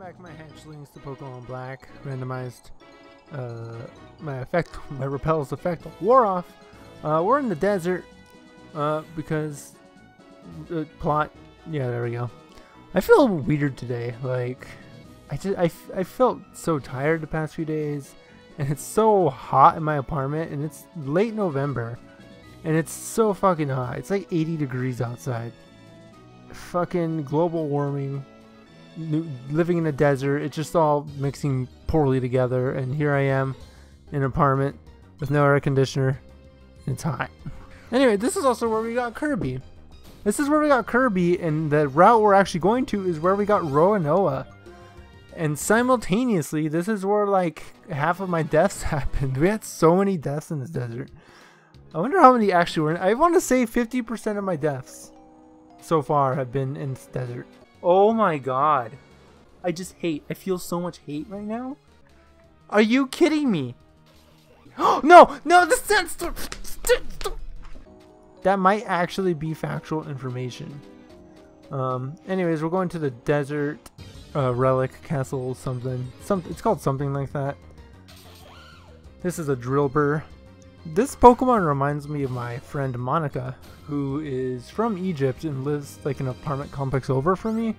back my hatchlings to Pokemon Black, randomized uh, my effect, my repels effect wore off. Uh, we're in the desert uh, because the plot. Yeah, there we go. I feel weird today. Like, I just I felt so tired the past few days, and it's so hot in my apartment, and it's late November, and it's so fucking hot. It's like 80 degrees outside. Fucking global warming living in a desert. It's just all mixing poorly together. And here I am in an apartment with no air conditioner. It's hot. Anyway, this is also where we got Kirby. This is where we got Kirby, and the route we're actually going to is where we got Roanoa. And simultaneously, this is where like half of my deaths happened. We had so many deaths in this desert. I wonder how many actually were in. I want to say 50% of my deaths so far have been in this desert. Oh my god. I just hate. I feel so much hate right now. Are you kidding me? no! No! The sense. That might actually be factual information. Um. Anyways, we're going to the desert uh, relic castle. Something. Some. It's called something like that. This is a Drillbur. This Pokemon reminds me of my friend Monica, who is from Egypt and lives like an apartment complex over from me.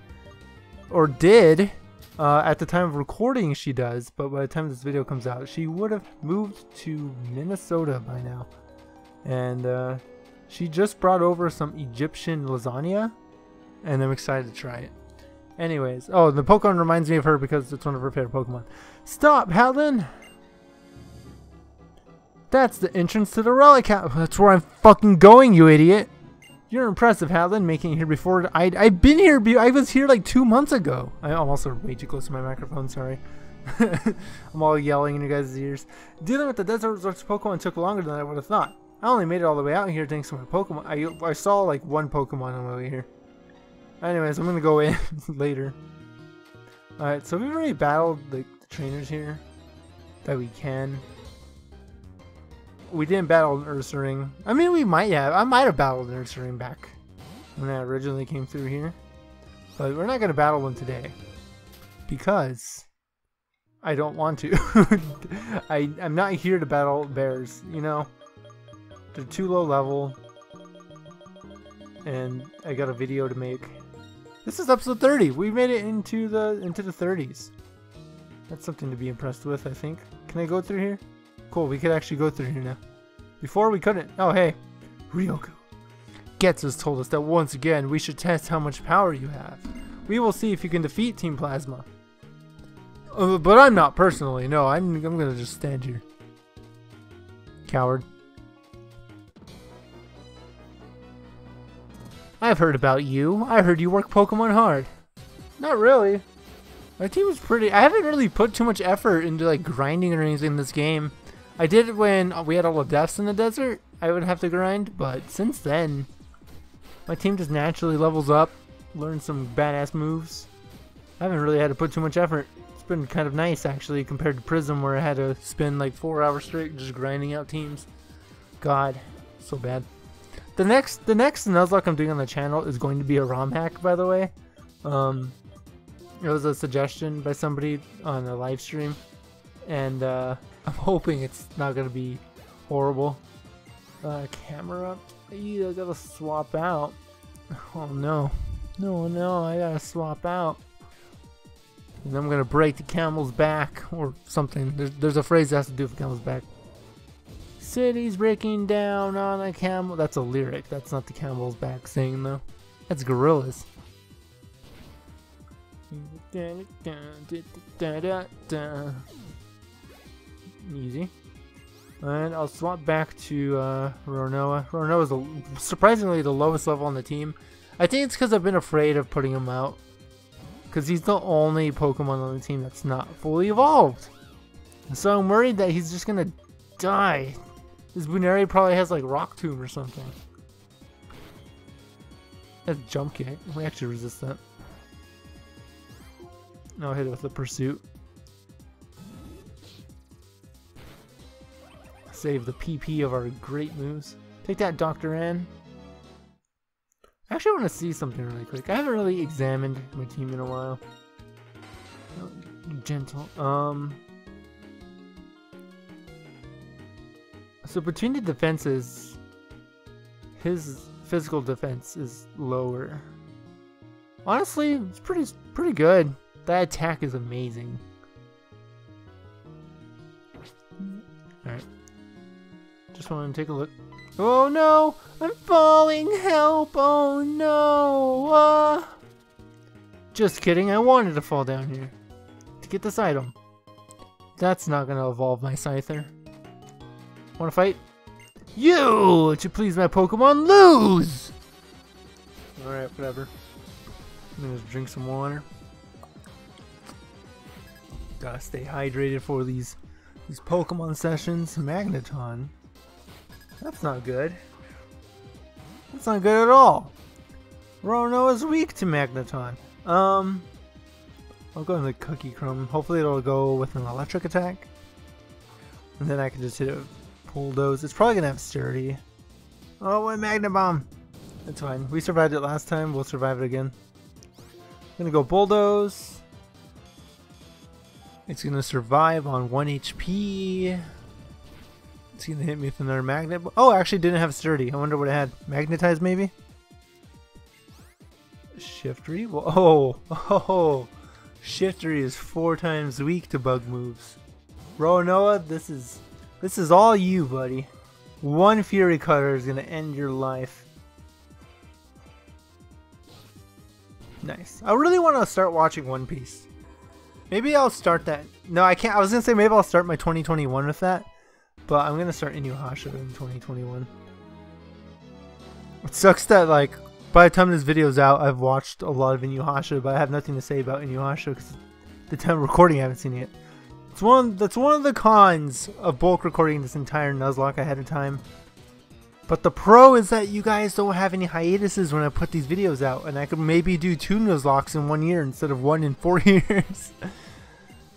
Or did. Uh, at the time of recording, she does, but by the time this video comes out, she would have moved to Minnesota by now. And uh, she just brought over some Egyptian lasagna, and I'm excited to try it. Anyways, oh, the Pokemon reminds me of her because it's one of her favorite Pokemon. Stop, Howlin! That's the entrance to the relic house. That's where I'm fucking going, you idiot. You're impressive, Howlin, making it here before. I, I've been here. Be I was here like two months ago. I, I'm also way too close to my microphone. Sorry. I'm all yelling in your guys' ears. Dealing with the Desert Resorts Pokemon took longer than I would have thought. I only made it all the way out here thanks to my Pokemon. I, I saw like one Pokemon on my way here. Anyways, I'm gonna go in later. Alright, so we've already battled like, the trainers here that we can we didn't battle Ursaring. I mean, we might have. I might have battled Ursaring back when I originally came through here. But we're not going to battle one today. Because I don't want to. I, I'm not here to battle bears, you know? They're too low level. And I got a video to make. This is episode 30. We made it into the into the 30s. That's something to be impressed with, I think. Can I go through here? Cool, we could actually go through here now. Before we couldn't. Oh, hey. Ryoku. Getz has told us that once again we should test how much power you have. We will see if you can defeat Team Plasma. Uh, but I'm not personally. No, I'm, I'm gonna just stand here. Coward. I've heard about you. I heard you work Pokemon hard. Not really. My team was pretty... I haven't really put too much effort into like grinding or anything in this game. I did when we had all the deaths in the desert. I would have to grind, but since then, my team just naturally levels up, learns some badass moves. I haven't really had to put too much effort. It's been kind of nice actually compared to Prism where I had to spend like four hours straight just grinding out teams. God, so bad. The next the next Nuzlocke I'm doing on the channel is going to be a ROM hack, by the way. Um, it was a suggestion by somebody on a live stream, and uh, I'm hoping it's not gonna be horrible. Uh, camera. Ew, I gotta swap out. Oh no. No, no, I gotta swap out. And I'm gonna break the camel's back or something. There's, there's a phrase that has to do with camel's back. City's breaking down on a camel. That's a lyric. That's not the camel's back singing though. That's Gorillaz. Easy. And I'll swap back to uh. Roanoa is surprisingly the lowest level on the team. I think it's because I've been afraid of putting him out. Because he's the only Pokemon on the team that's not fully evolved. So I'm worried that he's just going to die. This Buneary probably has like Rock Tomb or something. That's Jump Kick. We actually resist that. I'll hit it with the Pursuit. Save the PP of our great moves. Take that, Dr. N. I actually want to see something really quick. I haven't really examined my team in a while. gentle. Um. So between the defenses, his physical defense is lower. Honestly, it's pretty pretty good. That attack is amazing. Alright. Just wanted to take a look. Oh no! I'm falling! Help! Oh no! Uh... Just kidding, I wanted to fall down here. To get this item. That's not gonna evolve my Scyther. Wanna fight? You! You please my Pokemon lose? Alright, whatever. I'm gonna just drink some water. Gotta stay hydrated for these these Pokemon sessions. Magneton. That's not good. That's not good at all. Rono is weak to Magneton. Um, I'll go in the Cookie Crumb. Hopefully it'll go with an electric attack. And then I can just hit it Bulldoze. It's probably gonna have Sturdy. Oh, my Magnet Bomb! That's fine. We survived it last time. We'll survive it again. I'm gonna go Bulldoze. It's gonna survive on 1 HP. It's gonna hit me with another magnet. Oh, actually didn't have sturdy. I wonder what it had. Magnetized maybe? Shiftry? Oh, oh, Shiftry is four times weak to bug moves. Roanoa, this is this is all you, buddy. One Fury Cutter is gonna end your life. Nice. I really want to start watching One Piece. Maybe I'll start that. No, I can't. I was gonna say maybe I'll start my 2021 with that. But I'm gonna start Inuyasha in 2021. It sucks that like by the time this video's out, I've watched a lot of Inuyasha, but I have nothing to say about Inuyasha because the time of recording I haven't seen it. It's one that's one of the cons of bulk recording this entire Nuzlocke ahead of time. But the pro is that you guys don't have any hiatuses when I put these videos out, and I could maybe do two Nuzlockes in one year instead of one in four years.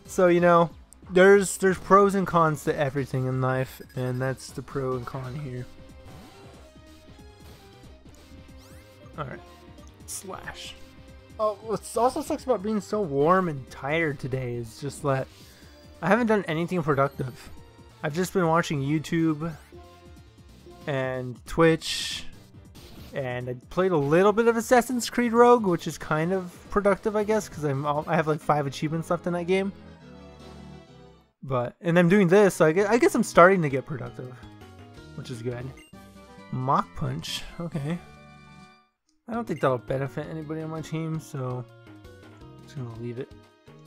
so you know, there's there's pros and cons to everything in life, and that's the pro and con here. Alright. Slash. Oh, what also sucks about being so warm and tired today is just that I haven't done anything productive. I've just been watching YouTube and Twitch, and I played a little bit of Assassin's Creed Rogue, which is kind of productive, I guess, because I'm I have like five achievements left in that game. But and I'm doing this, so I guess, I guess I'm starting to get productive, which is good. Mach Punch, okay. I don't think that'll benefit anybody on my team, so I'm just gonna leave it.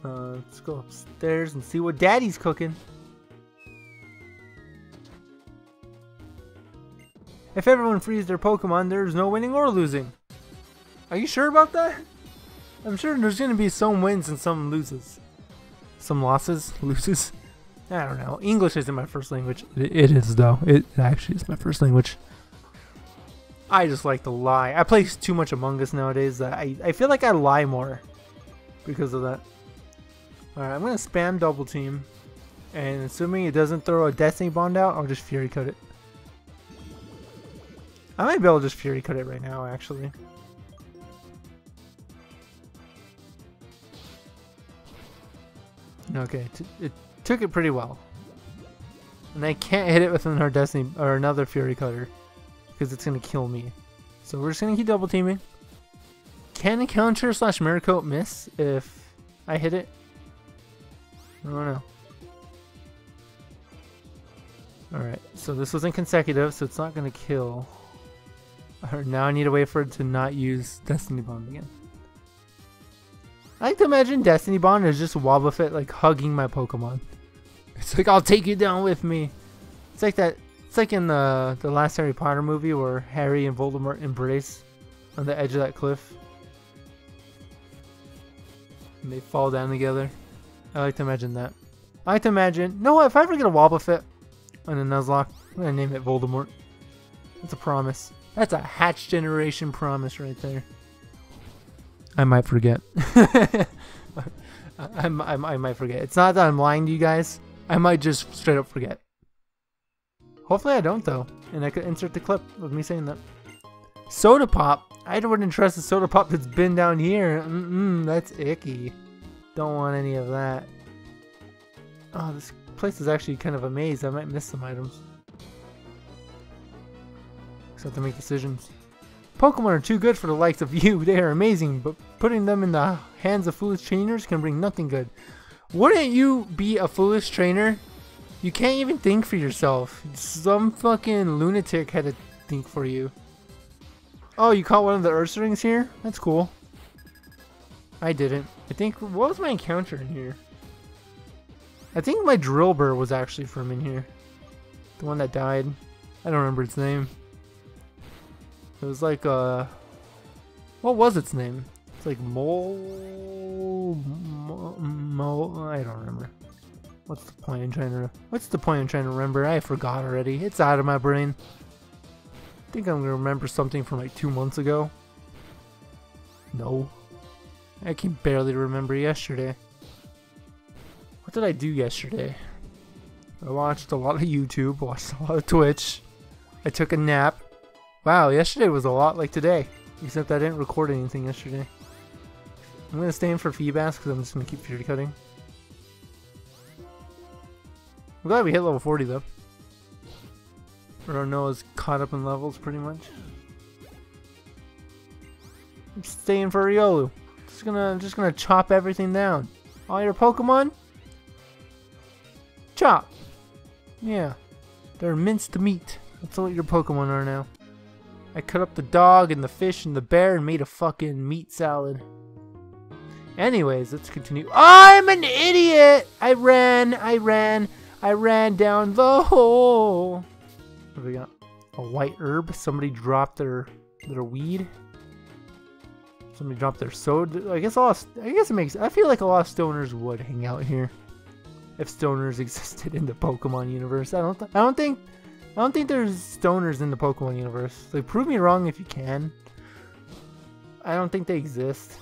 Uh, let's go upstairs and see what Daddy's cooking. If everyone frees their Pokemon, there's no winning or losing. Are you sure about that? I'm sure there's gonna be some wins and some loses. Some losses, loses. I don't know. English isn't my first language. It is though. It actually is my first language. I just like to lie. I play too much Among Us nowadays that I, I feel like I lie more because of that. Alright, I'm gonna spam double team. And assuming it doesn't throw a Destiny Bond out, I'll just Fury Cut it. I might be able to just Fury Cut it right now, actually. Okay, it took it pretty well. And I can't hit it with another Destiny or another Fury Cutter because it's gonna kill me. So we're just gonna keep double teaming. Can a counter slash mirror miss if I hit it? I don't know. Alright, so this wasn't consecutive, so it's not gonna kill. Now I need to wait for it to not use Destiny Bond again. I like to imagine Destiny Bond is just Wobbuffet like hugging my Pokemon. It's like I'll take you down with me. It's like that. It's like in the the last Harry Potter movie where Harry and Voldemort embrace on the edge of that cliff, and they fall down together. I like to imagine that. I like to imagine. No, if I ever get a Wobbuffet on a Nuzlocke, I'm gonna name it Voldemort. That's a promise. That's a hatch generation promise right there. I might forget. I, I, I, I might forget. It's not that I'm lying to you guys. I might just straight up forget. Hopefully I don't though, and I could insert the clip of me saying that. Soda pop? I wouldn't trust the soda pop that's been down here. Mm-mm, that's icky. Don't want any of that. Oh, this place is actually kind of a maze. I might miss some items. Have to make decisions. Pokemon are too good for the likes of you. They are amazing, but putting them in the hands of foolish trainers can bring nothing good. Wouldn't you be a foolish trainer? You can't even think for yourself. Some fucking lunatic had to think for you. Oh, you caught one of the Ursalings here? That's cool. I didn't. I think, what was my encounter in here? I think my drill Drillbur was actually from in here. The one that died. I don't remember its name. It was like, uh... What was its name? It's like Mole... Mo... I don't remember. What's the point in trying to... What's the point in trying to remember? I forgot already. It's out of my brain. I think I'm gonna remember something from like two months ago. No. I can barely remember yesterday. What did I do yesterday? I watched a lot of YouTube, watched a lot of Twitch. I took a nap. Wow, yesterday was a lot like today. Except I didn't record anything yesterday. I'm gonna stay in for Feebas because I'm just gonna keep fury cutting. I'm glad we hit level 40 though. Roanoa's caught up in levels pretty much. I'm staying for Riolu. Just gonna just gonna chop everything down. All your Pokemon? Chop! Yeah. They're minced meat. That's what your Pokemon are now. I cut up the dog and the fish and the bear and made a fucking meat salad. Anyways, let's continue. I'm an idiot! I ran, I ran, I ran down the hole. What do we got? A white herb. Somebody dropped their their weed. Somebody dropped their soda. I guess a lot. Of, I guess it makes. I feel like a lot of stoners would hang out here if stoners existed in the Pokemon universe. I don't. I don't think. I don't think there's stoners in the Pokemon universe. Like, prove me wrong if you can. I don't think they exist.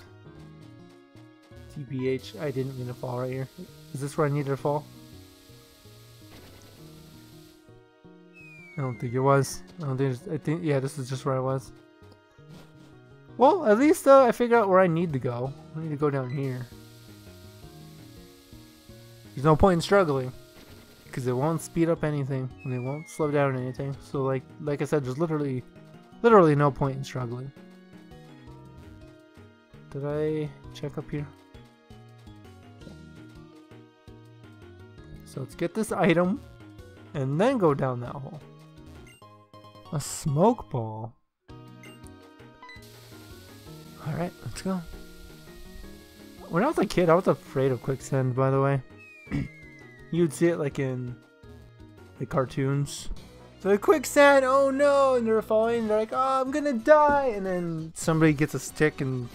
TBH, I didn't mean to fall right here. Is this where I needed to fall? I don't think it was. I don't think. I think yeah, this is just where I was. Well, at least uh, I figured out where I need to go. I need to go down here. There's no point in struggling because it won't speed up anything and it won't slow down anything. So like like I said, there's literally literally no point in struggling. Did I check up here? So let's get this item and then go down that hole. A smoke ball. Alright, let's go. When I was a kid, I was afraid of quicksand, by the way. You'd see it like in the cartoons. So the quicksand, oh no, and they're falling, they're like, oh, I'm gonna die, and then somebody gets a stick and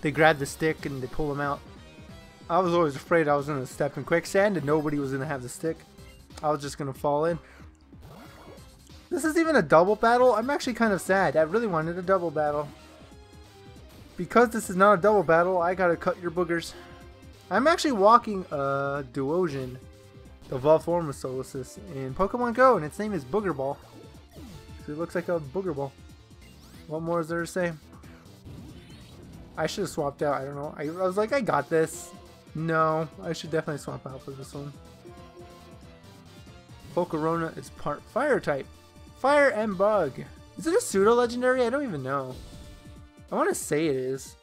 they grab the stick and they pull them out. I was always afraid I was gonna step in quicksand and nobody was gonna have the stick. I was just gonna fall in. This is even a double battle? I'm actually kind of sad. I really wanted a double battle. Because this is not a double battle, I gotta cut your boogers. I'm actually walking uh, a Duosion, the evolved form of Solosis, in Pokemon Go, and its name is Booger Ball. So it looks like a booger ball. What more is there to say? I should have swapped out. I don't know. I, I was like, I got this. No, I should definitely swap out for this one. Volcarona is part fire type. Fire and bug. Is it a pseudo legendary? I don't even know. I want to say it is.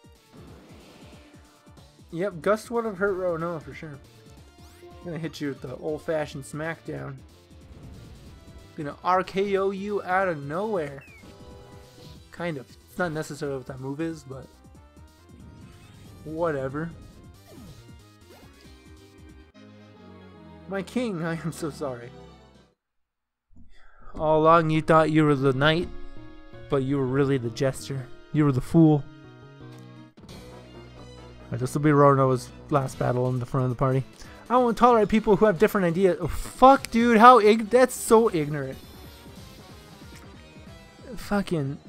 Yep, Gust would have hurt Roanoa for sure. Gonna hit you with the old-fashioned smackdown. Gonna RKO you out of nowhere. Kind of. It's not necessarily what that move is, but whatever. My king, I am so sorry. All along you thought you were the knight, but you were really the jester. You were the fool. Right, this will be Roanoa's last battle in the front of the party. I won't tolerate people who have different ideas. Oh, fuck, dude. How ig- That's so ignorant. Fucking.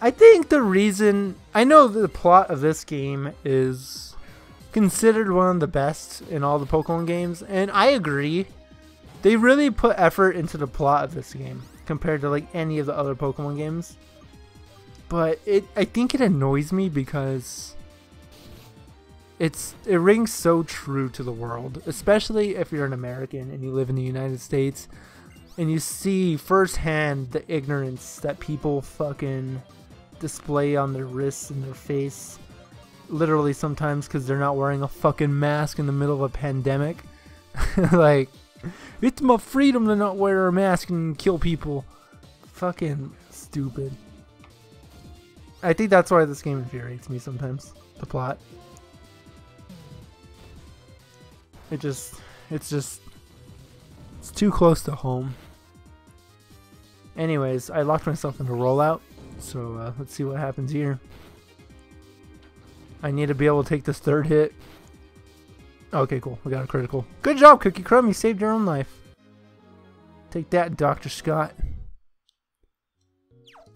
I think the reason. I know the plot of this game is considered one of the best in all the Pokemon games, and I agree. They really put effort into the plot of this game compared to like any of the other Pokemon games. But it I think it annoys me because it's it rings so true to the world, especially if you're an American and you live in the United States and you see firsthand the ignorance that people fucking display on their wrists and their face literally sometimes because they're not wearing a fucking mask in the middle of a pandemic. Like it's my freedom to not wear a mask and kill people. Fucking stupid. I think that's why this game infuriates me sometimes the plot. It just it's just it's too close to home. Anyways i locked myself in a rollout so uh, let's see what happens here i need to be able to take this third hit okay cool we got a critical good job cookie crumb you saved your own life take that dr scott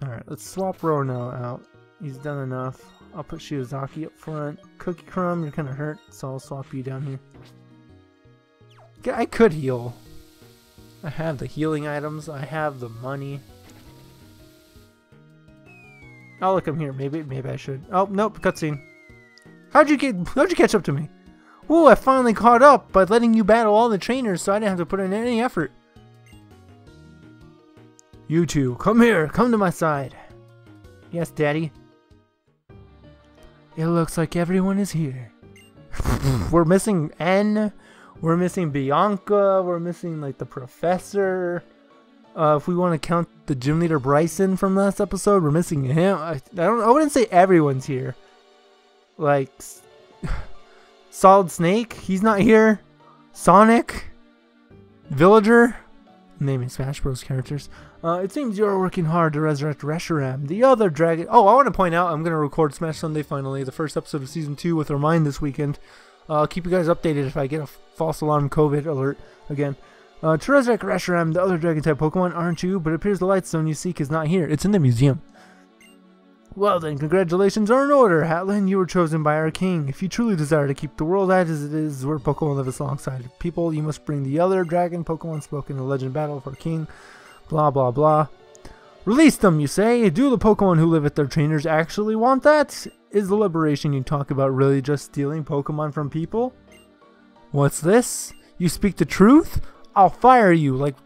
all right let's swap rono out he's done enough i'll put shiozaki up front cookie crumb you're kind of hurt so i'll swap you down here Yeah, I could heal. I have the healing items. I have the money. Oh look, I'm here. Maybe, maybe I should. Oh nope, cutscene. How'd you get? How'd you catch up to me? Ooh, I finally caught up by letting you battle all the trainers, so I didn't have to put in any effort. You two, come here. Come to my side. Yes, Daddy. It looks like everyone is here. We're missing N. We're missing Bianca. We're missing like the professor. Uh, if we want to count the gym leader Brycen from last episode, we're missing him. I, I don't. I wouldn't say everyone's here. Like Solid Snake, he's not here. Sonic, Villager, naming Smash Bros. characters. Uh, it seems you're working hard to resurrect Reshiram, the other dragon. Oh, I want to point out, I'm going to record Smash Sunday finally, the first episode of Season 2 with Remind this weekend. Uh, I'll keep you guys updated if I get a false alarm COVID alert again. Uh, Terezek Reshiram, the other dragon type Pokemon, aren't you? But it appears the light stone you seek is not here. It's in the museum. Well then, congratulations are in order, Hatlin. You were chosen by our king. If you truly desire to keep the world as it is, where Pokemon live alongside people, you must bring the other dragon Pokemon spoken in the legend battle for king. Blah blah blah. Release them, you say? Do the Pokemon who live with their trainers actually want that? Is the liberation you talk about really just stealing Pokemon from people? What's this? You speak the truth? I'll fire you like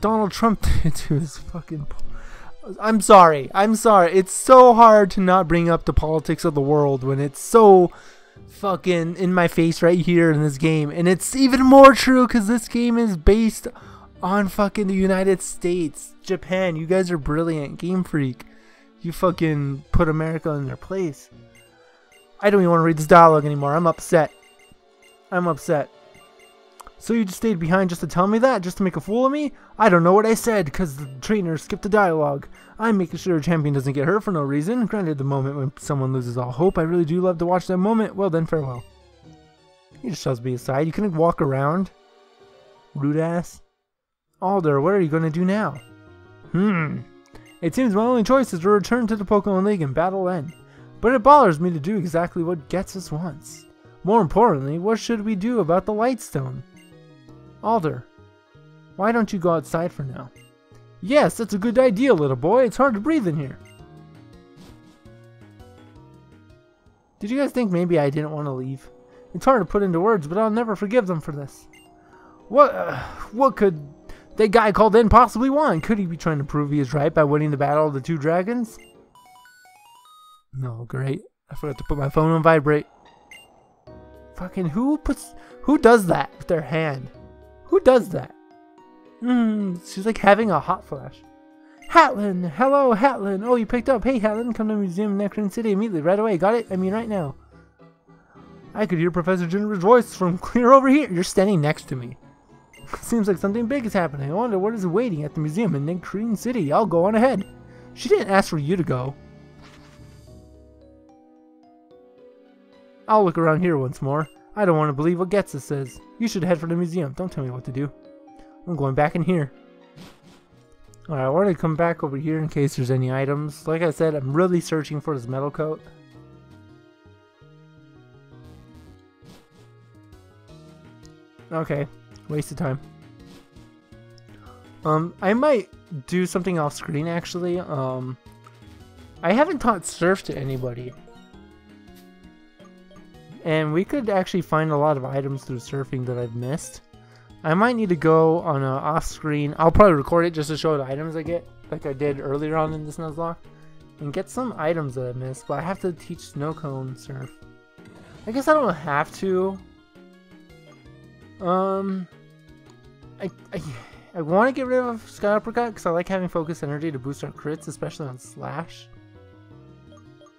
Donald Trump did to his fucking. I'm sorry. I'm sorry. It's so hard to not bring up the politics of the world when it's so fucking in my face right here in this game. And it's even more true because this game is based on fucking the United States. Japan, you guys are brilliant. Game Freak. You fucking put America in their place. I don't even want to read this dialogue anymore. I'm upset. I'm upset. So you just stayed behind just to tell me that? Just to make a fool of me? I don't know what I said, because the trainer skipped the dialogue. I'm making sure a champion doesn't get hurt for no reason. Granted, the moment when someone loses all hope, I really do love to watch that moment. Well then, farewell. He just shoves me aside. You couldn't walk around? Rude ass. Alder, what are you going to do now? Hmm. It seems my only choice is to return to the Pokemon League and battle N. But it bothers me to do exactly what Ghetsis wants. More importantly, what should we do about the Lightstone? Alder, why don't you go outside for now? Yes, that's a good idea, little boy. It's hard to breathe in here. Did you guys think maybe I didn't want to leave? It's hard to put into words, but I'll never forgive them for this. What, uh, what could that guy called in possibly want? Could he be trying to prove he is right by winning the battle of the two dragons? No, great. I forgot to put my phone on vibrate. Fucking who puts, who does that with their hand? Who does that? Hmm, she's like having a hot flash. Hatlin! Hello, Hatlin! Oh, you picked up. Hey, Hatlin, come to Museum in Nacrene City immediately, right away. Got it? I mean, right now. I could hear Professor Juniper's voice from clear over here. You're standing next to me. Seems like something big is happening. I wonder what is waiting at the museum in Nacrene City. I'll go on ahead. She didn't ask for you to go. I'll look around here once more. I don't want to believe what Ghetsis says. You should head for the museum. Don't tell me what to do. I'm going back in here. Alright, I want to come back over here in case there's any items. Like I said, I'm really searching for this metal coat. Okay, waste of time. Um, I might do something off screen actually. Um, I haven't taught surf to anybody. And we could actually find a lot of items through surfing that I've missed. I might need to go on a off-screen. I'll probably record it just to show the items I get, like I did earlier on in this Nuzlocke, and get some items that I missed. But I have to teach Snow Cone Surf. I guess I don't have to. Um, I I, I want to get rid of Sky Uppercut because I like having focus energy to boost our crits, especially on Slash.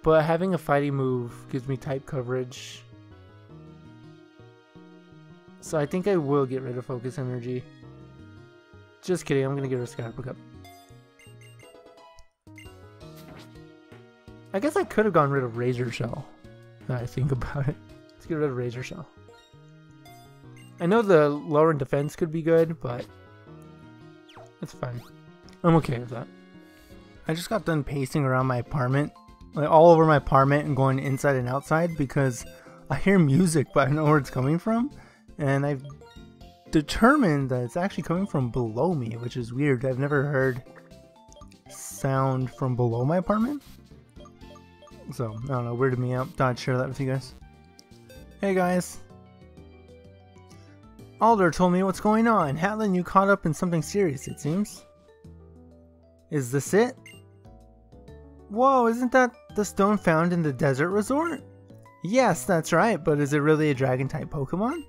But having a fighting move gives me type coverage so I think I will get rid of Focus Energy. Just kidding, I'm gonna get rid of Sky Uppercut. I guess I could have gone rid of Razor Shell. Now I think about it. Let's get rid of Razor Shell. I know the lower defense could be good, but it's fine. I'm okay with that. I just got done pacing around my apartment, like all over my apartment and going inside and outside because I hear music, but I don't know where it's coming from and I've determined that it's actually coming from below me, which is weird. I've never heard sound from below my apartment. So, I don't know, weirded me out. Thought I'd share that with you guys. Hey guys. Alder told me what's going on. Hatlin, you caught up in something serious, it seems. Is this it? Whoa, isn't that the stone found in the desert resort? Yes, that's right, but is it really a dragon type Pokemon?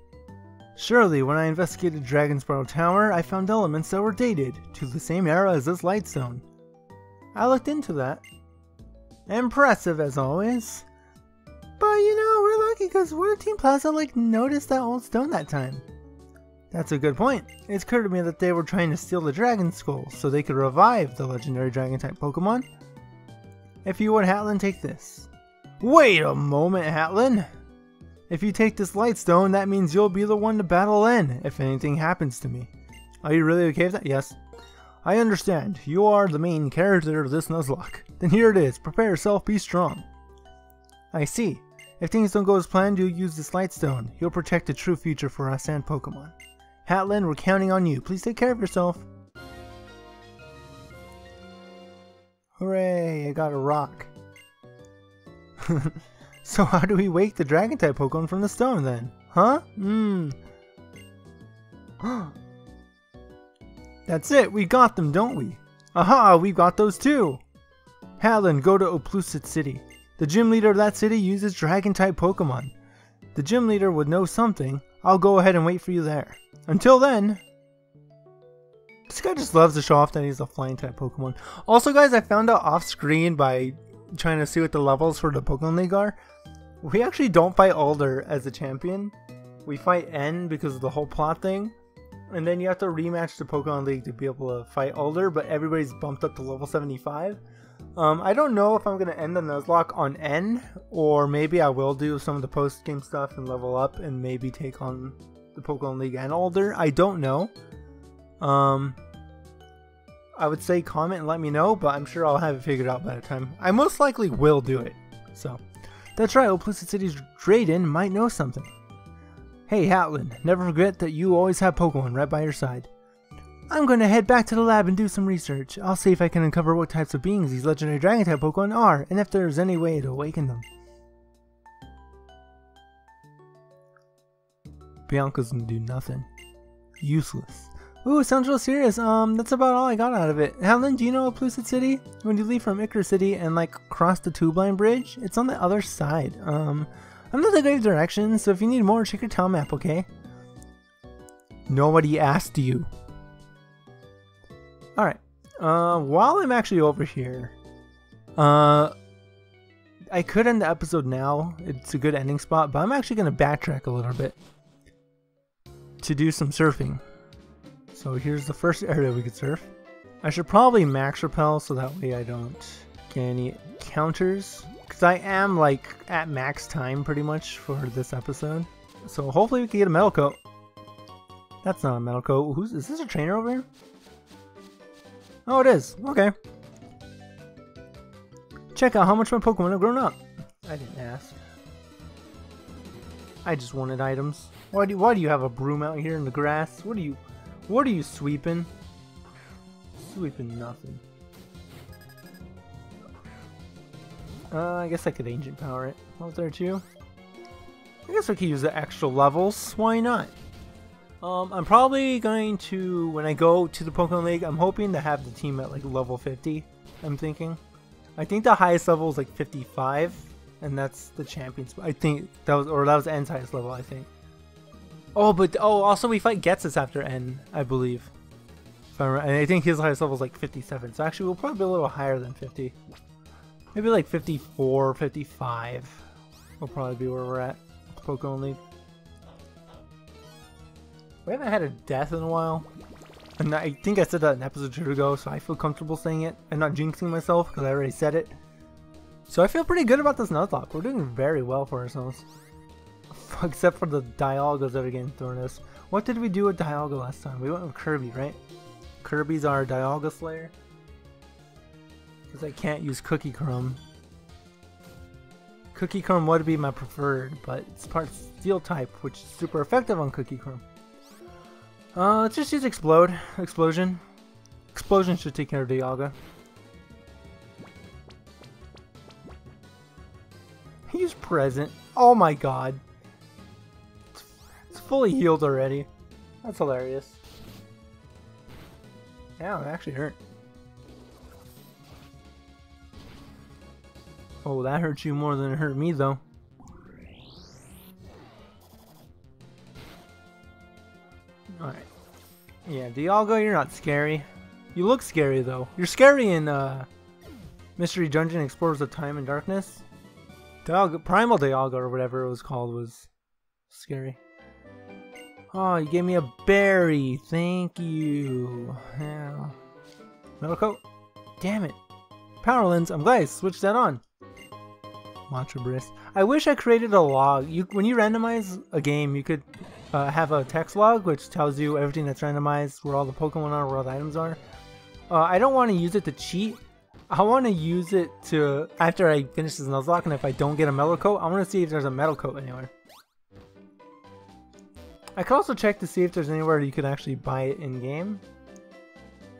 Surely, when I investigated Dragonspiral Tower, I found elements that were dated to the same era as this Lightstone. I looked into that. Impressive as always. But you know, we're lucky because where Team Plasma like noticed that old stone that time. That's a good point. It's occurred to me that they were trying to steal the Dragon Skull so they could revive the legendary Dragon type Pokemon. If you would, Hatlin, take this. Wait a moment, Hatlin! If you take this light stone, that means you'll be the one to battle N if anything happens to me. Are you really okay with that? Yes. I understand. You are the main character of this Nuzlocke. Then here it is. Prepare yourself, be strong. I see. If things don't go as planned, you'll use this light stone. You'll protect the true future for us and Pokemon. Hatlin, we're counting on you. Please take care of yourself. Hooray, I got a rock. So how do we wake the dragon type Pokemon from the stone then? Huh? Hmm. That's it, we got them, don't we? Aha, we got those too! Hatlin, go to Opelucid City. The gym leader of that city uses dragon type Pokemon. The gym leader would know something. I'll go ahead and wait for you there. Until then, this guy just loves to show off that he's a flying type Pokemon. Also, guys, I found out off screen by trying to see what the levels for the Pokemon League are. We actually don't fight Alder as a champion. We fight N because of the whole plot thing. And then you have to rematch the Pokemon League to be able to fight Alder, but everybody's bumped up to level 75. Um, I don't know if I'm going to end the Nuzlocke on N, or maybe I will do some of the post-game stuff and level up and maybe take on the Pokemon League and Alder. I don't know. Um, I would say comment and let me know, but I'm sure I'll have it figured out by the time. I most likely will do it. So, that's right, Opelucid City's Drayden might know something. Hey Hatlin, never forget that you always have Pokemon right by your side. I'm going to head back to the lab and do some research. I'll see if I can uncover what types of beings these legendary dragon type Pokemon are, and if there's any way to awaken them. Bianca's gonna do nothing. Useless. Ooh, sounds real serious. Um, that's about all I got out of it. Helen, do you know Opelucid City? When you leave from Icirrus City and like cross the Tubeline Bridge, it's on the other side. Um, I'm not the great directions, so if you need more, check your town map, okay? Nobody asked you. Alright. Uh, while I'm actually over here, uh, I could end the episode now. It's a good ending spot, but I'm actually going to backtrack a little bit to do some surfing. So here's the first area we could surf. I should probably max repel so that way I don't get any counters. Because I am like at max time pretty much for this episode. So hopefully we can get a metal coat. That's not a metal coat. Who's is this a trainer over here? Oh it is. Okay. Check out how much my Pokemon have grown up. I didn't ask. I just wanted items. Why do why do you have a broom out here in the grass? What are you what are you sweeping? Sweeping nothing. Uh, I guess I could ancient power it. Out there too? I guess I could use the extra levels. Why not? Um, I'm probably going to, when I go to the Pokemon League, I'm hoping to have the team at like level 50. I'm thinking. I think the highest level is like 55, and that's the champions. I think that was, or that was N's highest level, I think. Oh, but oh, also we fight Ghetsis after N, I believe. I, and I think his highest level is like 57, so actually we'll probably be a little higher than 50. Maybe like 54, 55 will probably be where we're at. Pokemon League. We haven't had a death in a while. And I think I said that an episode two ago, so I feel comfortable saying it and not jinxing myself because I already said it. So I feel pretty good about this Nuzlocke. We're doing very well for ourselves. Except for the Dialgas that are getting thrown at us. What did we do with Dialga last time? We went with Kirby, right? Kirby's our Dialga Slayer. Because I can't use Cookie Crumb. Cookie Crumb would be my preferred, but it's part Steel type, which is super effective on Cookie Crumb. Uh, let's just use Explode. Explosion. Explosion should take care of Dialga. He's present. Oh my god. Fully healed already. That's hilarious. Yeah, it actually hurt. Oh, that hurt you more than it hurt me, though. Alright. Yeah, Dialga, you're not scary. You look scary, though. You're scary in, uh... Mystery Dungeon Explorers of Time and Darkness. Dialga, Primal Dialga, or whatever it was called, was scary. Oh, you gave me a berry. Thank you. Yeah. Metal coat. Damn it. Power lens. I'm glad I switched that on. Mantra Brisk. I wish I created a log. You When you randomize a game, you could uh, have a text log which tells you everything that's randomized, where all the Pokemon are, where all the items are. Uh, I don't want to use it to cheat. I want to use it to, after I finish this Nuzlocke, and if I don't get a Metal Coat, I want to see if there's a Metal Coat anywhere. I could also check to see if there's anywhere you could actually buy it in-game.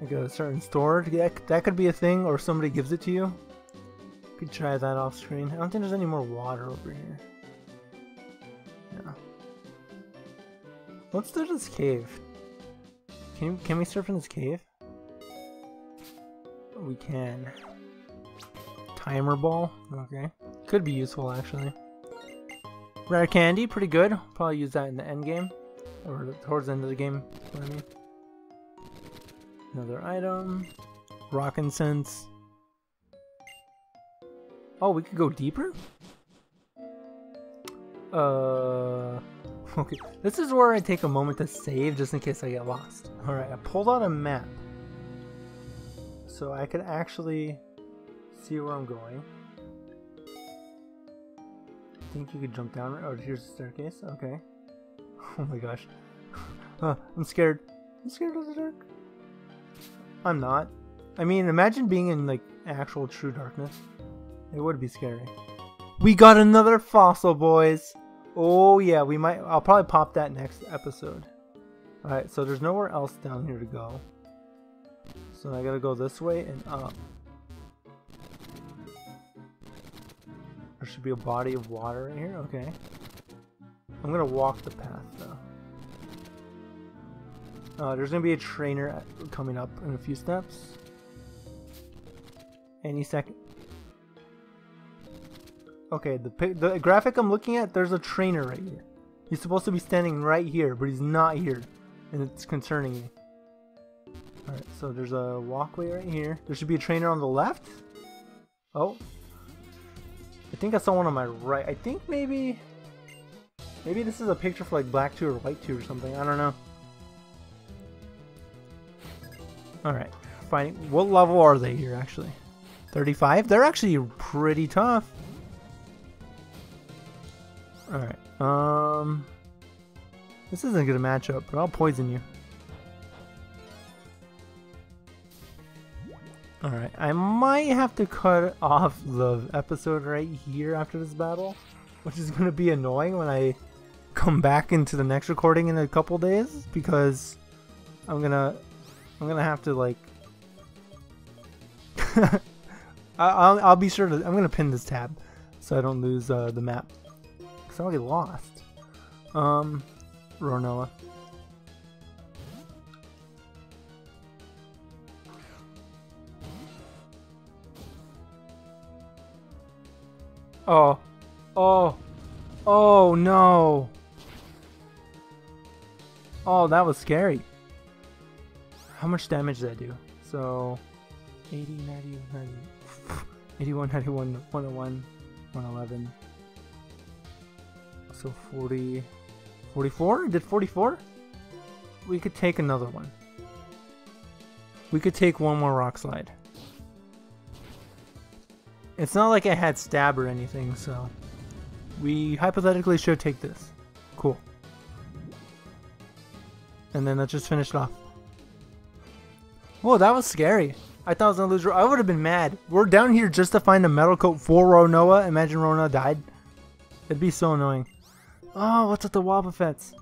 Like a certain store. That, that could be a thing, or somebody gives it to you. Could try that off screen. I don't think there's any more water over here. Yeah. Let's do this cave. Can can we surf in this cave? We can. Timer ball. Okay. Could be useful actually. Rare candy, pretty good. Probably use that in the end game. Or towards the end of the game, I mean. Another item. Rock incense. Oh, we could go deeper? Uh... Okay, this is where I take a moment to save just in case I get lost. Alright, I pulled out a map. So I could actually see where I'm going. I think you could jump down. Oh, here's the staircase. Okay. Oh my gosh. uh, I'm scared. I'm scared of the dark. I'm not. I mean, imagine being in like actual true darkness. It would be scary. We got another fossil, boys. Oh yeah, we might. I'll probably pop that next episode. Alright, so there's nowhere else down here to go. So I gotta go this way and up. There should be a body of water right here. Okay. I'm gonna walk the path though. Uh, there's gonna be a trainer coming up in a few steps. Any second. Okay, the the graphic I'm looking at, there's a trainer right here. He's supposed to be standing right here, but he's not here, and it's concerning me. Alright, so there's a walkway right here. There should be a trainer on the left. Oh. I think I saw one on my right. I think maybe... Maybe this is a picture for like Black 2 or White 2 or something. I don't know. Alright. Finding... What level are they here, actually? 35? They're actually pretty tough. Alright, um... This isn't a good matchup, but I'll poison you. Alright, I might have to cut off the episode right here after this battle, which is going to be annoying when I come back into the next recording in a couple days, because I'm gonna, I'm gonna have to like, I'll, I'll be sure to, I'm gonna pin this tab so I don't lose uh, the map. So I'll get lost. Um, Rinoa. Oh. Oh. Oh no. Oh, that was scary. How much damage did I do? So, 80, 90, 90 81, 91, 101, 111. So 40, 44? Did 44? We could take another one. We could take one more rock slide. It's not like I had stab or anything, so we hypothetically should take this. Cool. And then let's just finish it off. Whoa, that was scary. I thought I was gonna lose. I would have been mad. We're down here just to find a metal coat for Roanoa. Imagine Roanoa died. It'd be so annoying. Oh, what's with the Wobbuffets?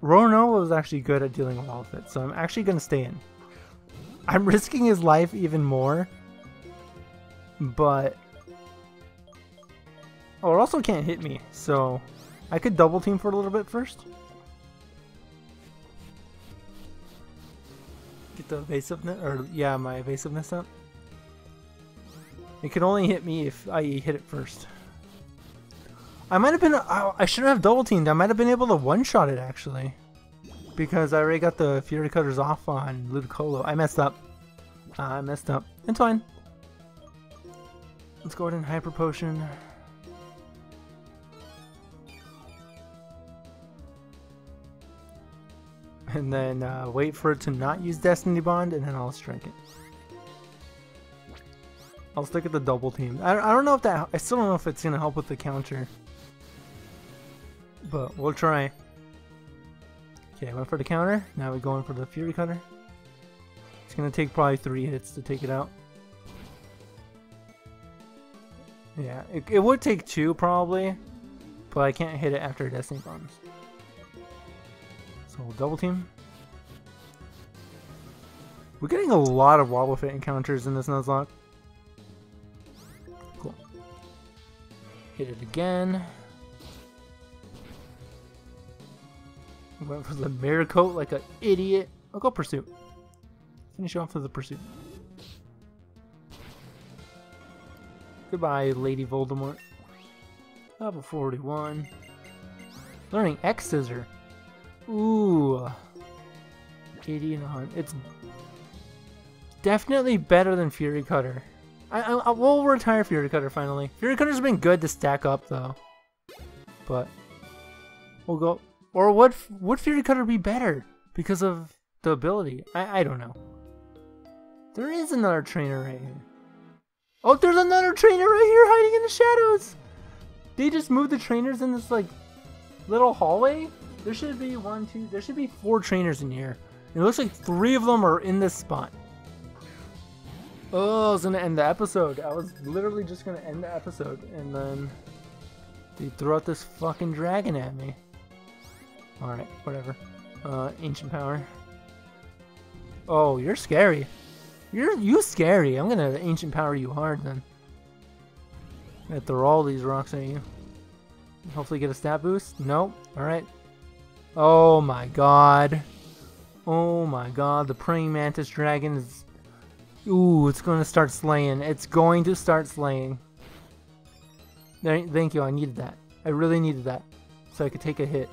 Roanoa was actually good at dealing with Wobbuffets, so I'm actually gonna stay in. I'm risking his life even more, but oh, it also can't hit me, so I could double team for a little bit first. Get the evasiveness, or yeah, my evasiveness up. It can only hit me if I hit it first. I might have been, I shouldn't have double teamed. I might have been able to one-shot it actually. Because I already got the Fury Cutters off on Ludicolo. I messed up. I messed up. It's fine. Let's go ahead and Hyper Potion. And then uh, wait for it to not use Destiny Bond, and then I'll strike it. I'll stick at the double team. I, I don't know if that, I still don't know if it's going to help with the counter. But we'll try. Okay, went for the counter. Now we're going for the Fury Cutter. It's going to take probably three hits to take it out. Yeah, it, it would take two probably, but I can't hit it after Destiny Bonds. So we'll double team. We're getting a lot of Wobbuffet encounters in this Nuzlocke. Cool. Hit it again. Went for the mirror coat like an idiot. I'll go pursuit. Finish off with the pursuit. Goodbye, Lady Voldemort. Level 41. Learning X Scissor. Ooh. 89. It's definitely better than Fury Cutter. I, I, I will retire Fury Cutter finally. Fury Cutter's been good to stack up though. But we'll go. Or would would Fury Cutter be better because of the ability? I I don't know. There is another trainer right here. Oh, there's another trainer right here hiding in the shadows. They just moved the trainers in this like little hallway. There should be one, two, there should be four trainers in here. It looks like three of them are in this spot. Oh, I was gonna end the episode. I was literally just gonna end the episode, and then they threw out this fucking dragon at me. Alright, whatever. Uh, ancient power. Oh, you're scary. You're you scary. I'm gonna ancient power you hard then. I'm gonna throw all these rocks at you. Hopefully get a stat boost. Nope. Alright. Oh my god. Oh my god, the praying mantis dragon is... Ooh, it's going to start slaying. It's going to start slaying. Thank you, I needed that. I really needed that. So I could take a hit.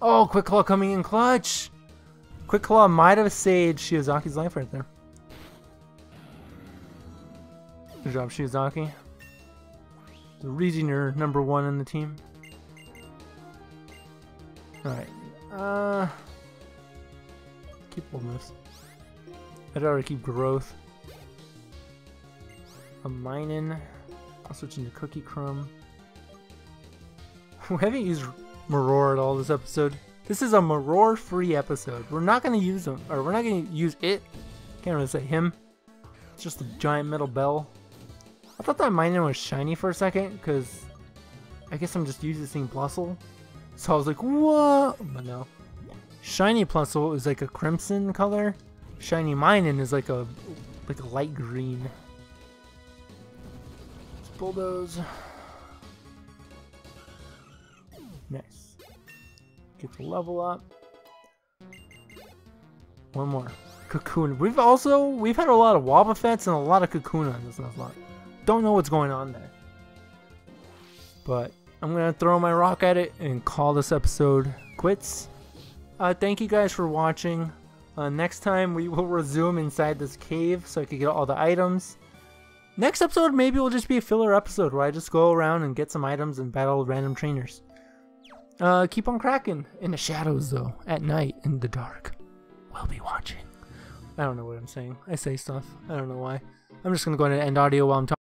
Oh, Quick Claw coming in clutch! Quick Claw might have saved Shiozaki's life right there. Good job, Shiozaki. The reason you're number one in the team. Alright. Uh keep this. I'd rather keep growth. A Minun. I'll switch into cookie crumb. we haven't used Maror at all this episode. This is a Maror free episode. We're not gonna use them or we're not gonna use it. Can't really say him. It's just a giant metal bell. I thought that Minun was shiny for a second, because I guess I'm just used to seeing Plusle. So I was like, what? But no. Shiny Plusle is like a crimson color. Shiny Minun is like a like a light green. Let's bulldoze. Nice. Get the level up. One more. Cocoon. We've also we've had a lot of Wobbuffets and a lot of Cocoon on this Nuzlocke. Don't know what's going on there. But I'm gonna throw my rock at it and call this episode quits. Uh, thank you guys for watching. Uh, next time we will resume inside this cave so I can get all the items. Next episode maybe will just be a filler episode where I just go around and get some items and battle random trainers. Uh, keep on cracking. In the shadows though, at night, in the dark. We'll be watching. I don't know what I'm saying. I say stuff. I don't know why. I'm just gonna go ahead and end audio while I'm talking.